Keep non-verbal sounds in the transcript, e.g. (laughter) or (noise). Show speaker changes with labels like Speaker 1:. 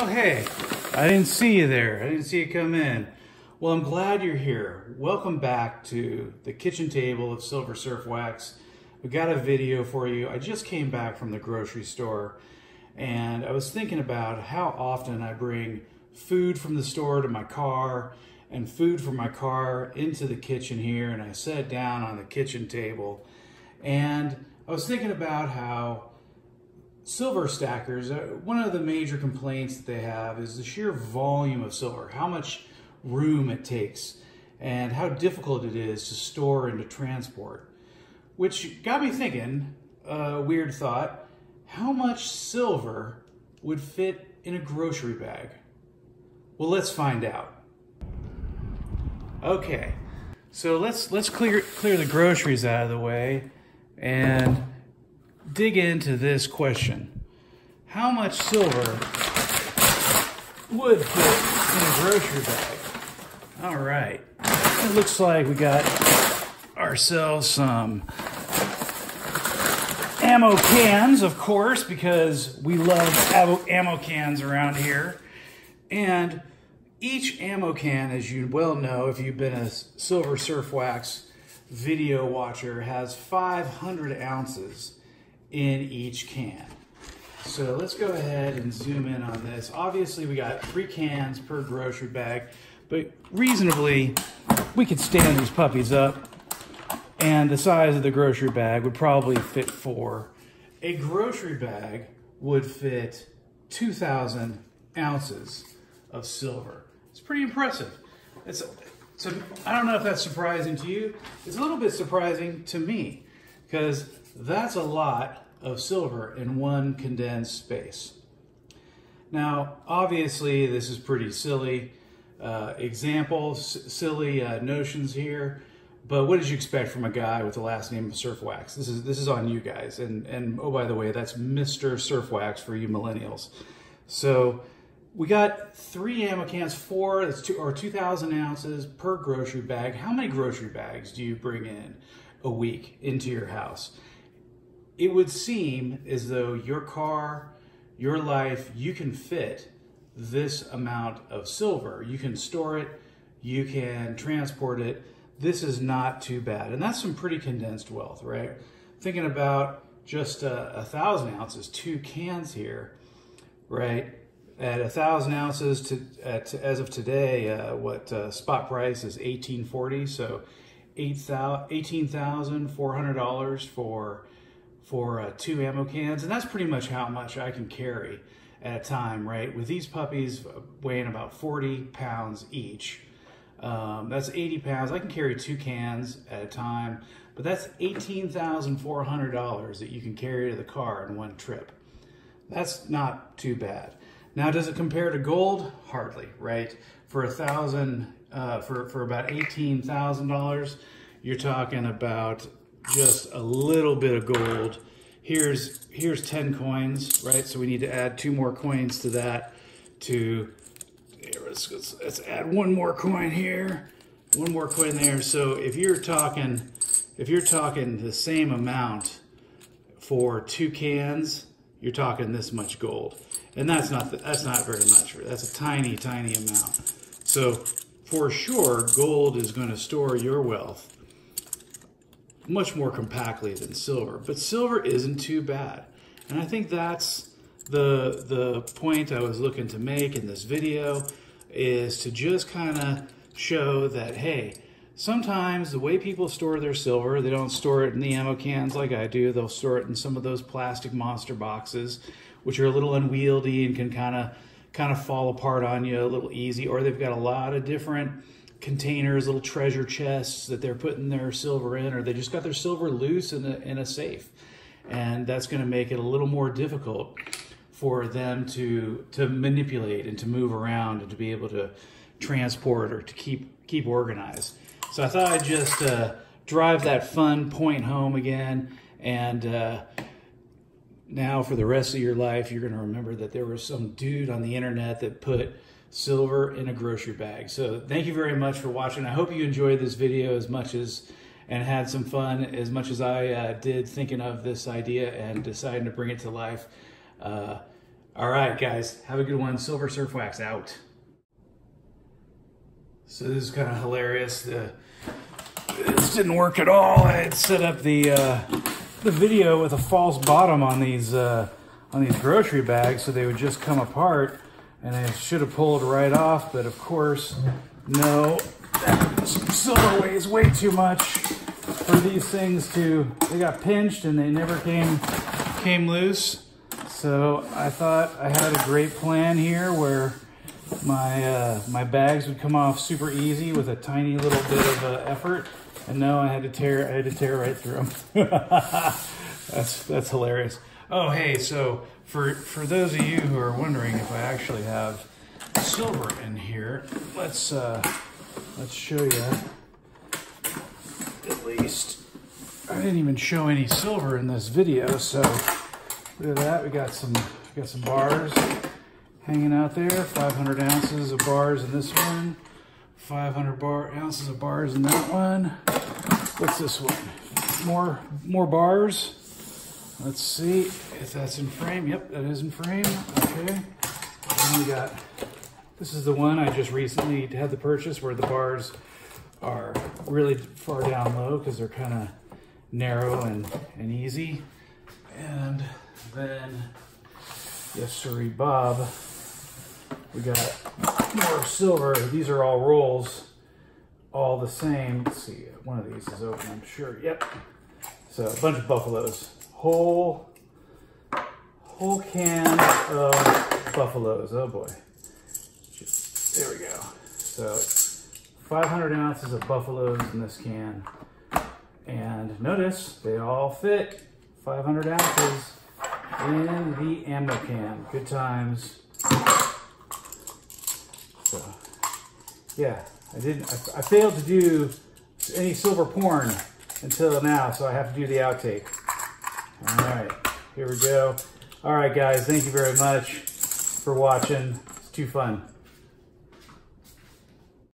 Speaker 1: Oh, hey, I didn't see you there. I didn't see you come in. Well, I'm glad you're here. Welcome back to the kitchen table of Silver Surf Wax. We got a video for you. I just came back from the grocery store and I was thinking about how often I bring food from the store to my car and food from my car into the kitchen here and I sat down on the kitchen table and I was thinking about how silver stackers, uh, one of the major complaints that they have is the sheer volume of silver, how much room it takes, and how difficult it is to store and to transport. Which got me thinking, a weird thought, how much silver would fit in a grocery bag? Well, let's find out. Okay, so let's let's clear clear the groceries out of the way and dig into this question. How much silver would fit in a grocery bag? All right. It looks like we got ourselves some ammo cans, of course, because we love ammo cans around here. And each ammo can, as you well know, if you've been a Silver Surf Wax video watcher, has 500 ounces in each can. So let's go ahead and zoom in on this. Obviously we got three cans per grocery bag, but reasonably we could stand these puppies up and the size of the grocery bag would probably fit four. A grocery bag would fit 2,000 ounces of silver. It's pretty impressive. It's, so I don't know if that's surprising to you. It's a little bit surprising to me because that's a lot of silver in one condensed space. Now, obviously, this is pretty silly uh, example, silly uh, notions here. But what did you expect from a guy with the last name of Surf Wax? This is this is on you guys. And and oh by the way, that's Mr. Surf Wax for you millennials. So we got three ammo cans, four that's two or two thousand ounces per grocery bag. How many grocery bags do you bring in a week into your house? It would seem as though your car, your life, you can fit this amount of silver. You can store it, you can transport it. This is not too bad. And that's some pretty condensed wealth, right? Thinking about just a, a thousand ounces, two cans here, right? At a thousand ounces to at, as of today, uh, what uh, spot price is 1840. So $18,400 for for uh, two ammo cans, and that's pretty much how much I can carry at a time, right? With these puppies weighing about 40 pounds each, um, that's 80 pounds. I can carry two cans at a time, but that's $18,400 that you can carry to the car in one trip. That's not too bad. Now, does it compare to gold? Hardly, right? For a thousand, uh, for, for about $18,000, you're talking about just a little bit of gold. Here's, here's 10 coins, right? So we need to add two more coins to that to, let's, let's, let's add one more coin here, one more coin there. So if you're talking, if you're talking the same amount for two cans, you're talking this much gold. And that's not, that's not very much. That's a tiny, tiny amount. So for sure, gold is going to store your wealth much more compactly than silver. But silver isn't too bad. And I think that's the, the point I was looking to make in this video is to just kind of show that, hey, sometimes the way people store their silver, they don't store it in the ammo cans like I do. They'll store it in some of those plastic monster boxes, which are a little unwieldy and can kind of kind of fall apart on you a little easy. Or they've got a lot of different containers, little treasure chests that they're putting their silver in, or they just got their silver loose in a, in a safe. And that's going to make it a little more difficult for them to to manipulate and to move around and to be able to transport or to keep keep organized. So I thought I'd just uh, drive that fun point home again. And uh, now for the rest of your life, you're going to remember that there was some dude on the internet that put silver in a grocery bag. So thank you very much for watching. I hope you enjoyed this video as much as and had some fun as much as I uh, did thinking of this idea and deciding to bring it to life. Uh, All right, guys, have a good one. Silver Surf Wax out. So this is kind of hilarious. The, this didn't work at all. I had set up the uh, the video with a false bottom on these uh, on these grocery bags, so they would just come apart, and I should have pulled right off. But of course, no. Silver weighs way too much for these things to. They got pinched and they never came came loose. So I thought I had a great plan here where my uh, my bags would come off super easy with a tiny little bit of uh, effort. And no, I had to tear I had to tear right through them. (laughs) that's that's hilarious. Oh hey, so for for those of you who are wondering if I actually have silver in here, let's uh, let's show you at least. I didn't even show any silver in this video, so look at that. We got some we got some bars hanging out there. 500 ounces of bars in this one. 500 bar ounces of bars in that one. What's this one? More more bars. Let's see if that's in frame. Yep, that is in frame. Okay. And we got this is the one I just recently had the purchase where the bars are really far down low because they're kind of narrow and, and easy. And then, yes, sorry, Bob, we got more silver. These are all rolls, all the same. Let's see, one of these is open, I'm sure. Yep. So a bunch of buffaloes. Whole, whole can of buffaloes. Oh boy. There we go. So 500 ounces of buffaloes in this can. And notice they all fit 500 ounces in the ammo can. Good times. So, yeah, I didn't, I, I failed to do any silver porn until now, so I have to do the outtake. All right, here we go. All right, guys, thank you very much for watching. It's too fun.